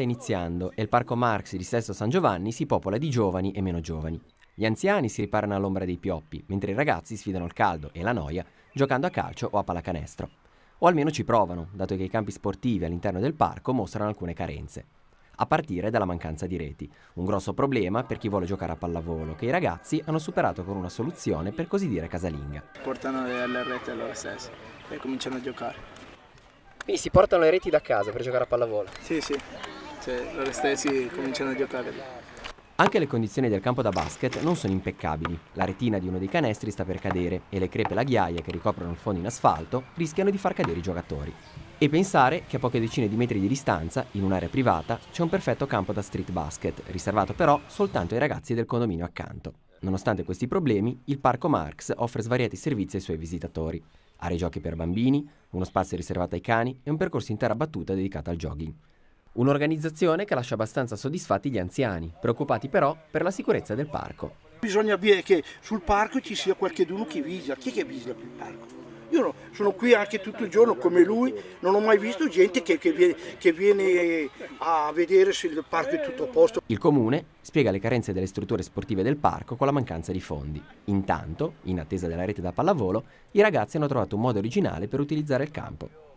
sta iniziando e il Parco Marx di Sesto San Giovanni si popola di giovani e meno giovani. Gli anziani si riparano all'ombra dei pioppi, mentre i ragazzi sfidano il caldo e la noia giocando a calcio o a pallacanestro. O almeno ci provano, dato che i campi sportivi all'interno del parco mostrano alcune carenze. A partire dalla mancanza di reti, un grosso problema per chi vuole giocare a pallavolo, che i ragazzi hanno superato con una soluzione per così dire casalinga. Portano le reti a loro stessi e cominciano a giocare. Quindi si portano le reti da casa per giocare a pallavolo? Sì, sì, cioè, loro stessi cominciano a giocare. Anche le condizioni del campo da basket non sono impeccabili. La retina di uno dei canestri sta per cadere e le crepe laghiaie che ricoprono il fondo in asfalto rischiano di far cadere i giocatori. E pensare che a poche decine di metri di distanza, in un'area privata, c'è un perfetto campo da street basket, riservato però soltanto ai ragazzi del condominio accanto. Nonostante questi problemi, il Parco Marx offre svariati servizi ai suoi visitatori. Aree giochi per bambini, uno spazio riservato ai cani e un percorso intera battuta dedicato al jogging. Un'organizzazione che lascia abbastanza soddisfatti gli anziani, preoccupati però per la sicurezza del parco. Bisogna che sul parco ci sia qualcuno che vigila. Chi è che vigila il parco? Io sono qui anche tutto il giorno come lui, non ho mai visto gente che, che, viene, che, viene, a vedere se il parco è tutto a posto. Il comune spiega le carenze delle strutture sportive del parco con la mancanza di fondi. Intanto, in attesa della rete da pallavolo, i ragazzi hanno trovato un modo originale per utilizzare il campo.